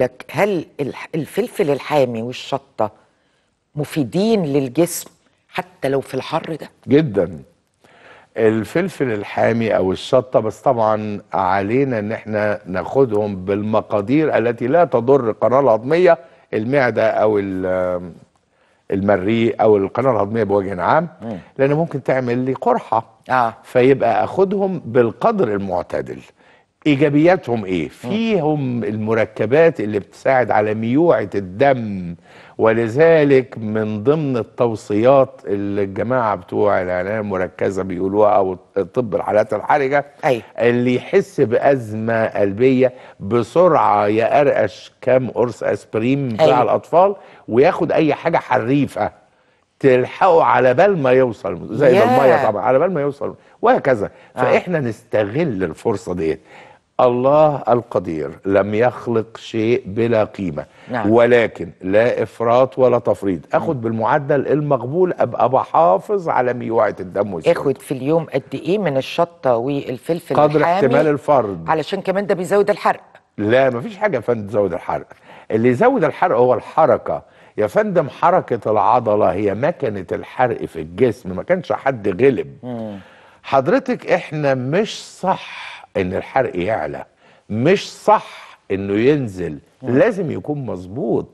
لك هل الفلفل الحامي والشطة مفيدين للجسم حتى لو في الحر ده؟ جدا. الفلفل الحامي أو الشطة بس طبعا علينا إن إحنا ناخدهم بالمقادير التي لا تضر القناة الهضمية المعدة أو ال- المريء أو القناة الهضمية بوجه عام لأن ممكن تعمل لي قرحة. آه. فيبقى أخدهم بالقدر المعتدل. إيجابياتهم إيه فيهم المركبات اللي بتساعد على ميوعة الدم ولذلك من ضمن التوصيات اللي الجماعة بتوع العنايه المركزة بيقولوها أو طب الحالات الحرجة أيوة. اللي يحس بأزمة قلبية بسرعة يقرقش كام قرص آسبرين بتاع. الأطفال وياخد أي حاجة حريفة تلحقه على بال ما يوصل زي ياه. المية طبعا على بال ما يوصل وهكذا فإحنا نستغل الفرصة ديت الله القدير لم يخلق شيء بلا قيمة. نعم. ولكن لا إفراط ولا تفريط. اخد بالمعدل المقبول ابقى بحافظ على ميوعة الدم والسكر. اخد في اليوم قد إيه من الشطة والفلفل قدر الحامي؟ احتمال الفرد. علشان كمان ده بيزود الحرق. لا مفيش حاجة يا فندم تزود الحرق. اللي يزود الحرق هو الحركة. يا فندم حركة العضلة هي مكنة الحرق في الجسم. ما كانش حد غلب. حضرتك إحنا مش صح. إن الحرق يعلى. مش صح إنه ينزل لازم يكون مظبوط.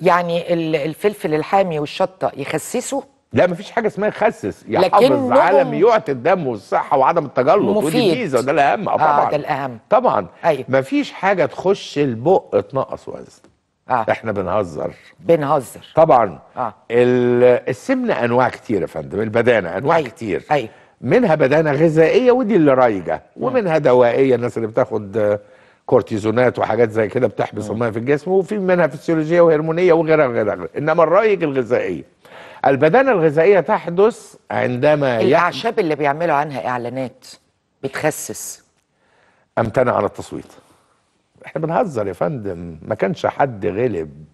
يعني ال- الفلفل الحامي والشطة يخسسوا؟ لا مفيش حاجة اسمها يخسس. يحافظ على ميوعه الدم والصحة وعدم التجلط ودي. ميزة وده الأهم. آه، طبعا. ده الأهم. طبعا. أيوة. مفيش حاجة تخش البق تنقص وزن. آه. إحنا بنهزر. بنهزر. طبعا. آه. ال- السمنة أنواع كتير يا فندم. البدانة أنواع أيوة. كتير. أيوة. منها بدانة غذائية ودي اللي رايجه ومنها دوائية الناس اللي بتاخد آه، كورتيزونات وحاجات زي كده بتحبس الميه في الجسم وفي منها فسيولوجية وهرمونية وغيرها وغيرها إنما الرايج الغذائيه البدانة الغذائية تحدث عندما يحدث الأعشاب اللي بيعملوا عنها إعلانات بتخسس. أمتنع عن التصويت. إحنا بنهزر يا فندم. ما كانش حد غلب.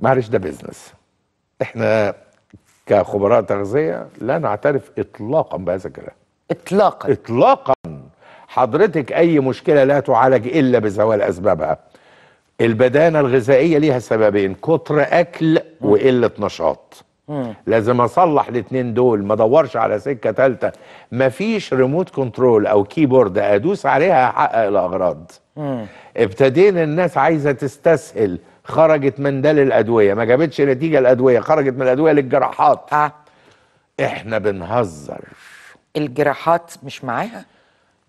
معلش ده business إحنا كخبراء تغذية لا نعترف اطلاقا بهذا الكلام. إطلاقا. اطلاقا. حضرتك أي مشكلة لا تعالج إلا بزوال أسبابها. البدانة الغذائية ليها سببين كتر أكل وقلة نشاط. لازم أصلح الاثنين دول ما أدورش على سكة ثالثه مفيش remote control أو keyboard أدوس عليها احقق الأغراض. ابتدينا الناس عايزة تستسهل. خرجت من ده للادويه ما جابتش نتيجة الأدوية خرجت من الأدوية للجراحات. آه. إحنا بنهزر. الجراحات مش معاها؟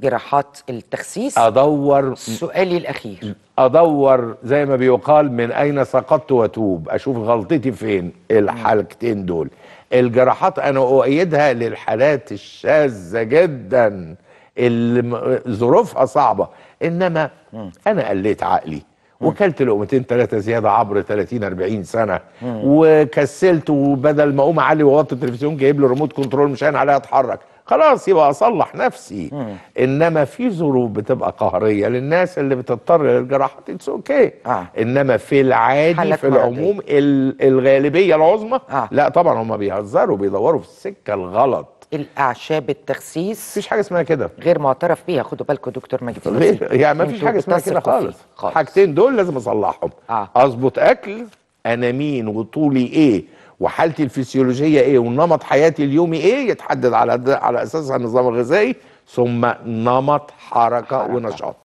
جراحات التخسيس؟ أدور سؤالي الأخير. أدور زي ما بيقال من أين سقطت وأتوب. أشوف غلطتي فين؟ الحالتين دول. الجراحات أنا أؤيدها للحالات الشاذة جدا. اللي ظروفها صعبة. إنما أنا قليت عقلي. وكلت لقمتين ثلاثة زيادة عبر 30 40 سنة. وكسلت وبدل ما أقوم أعلي واوطي التلفزيون جايب له remote control مش هين عليها أتحرك. خلاص يبقى أصلح نفسي. إنما في ظروف بتبقى قهرية للناس اللي بتضطر للجراحات. it's okay آه. إنما في العادي في. العموم ال- الغالبية العظمى آه. لا طبعا هم بيهزروا بيدوروا في السكة الغلط. الأعشاب التخسيس مفيش حاجة اسمها كده غير معترف بيها خدوا بالكم دكتور مجدي. يعني ما فيش أنتوا حاجة اسمها كده خالص. خالص حاجتين دول لازم أصلحهم آه. أظبط أكل أنا مين وطولي إيه وحالتي الفسيولوجية إيه ونمط حياتي اليومي إيه يتحدد على على أساسها النظام الغذائي ثم نمط حركة, حركة. ونشاط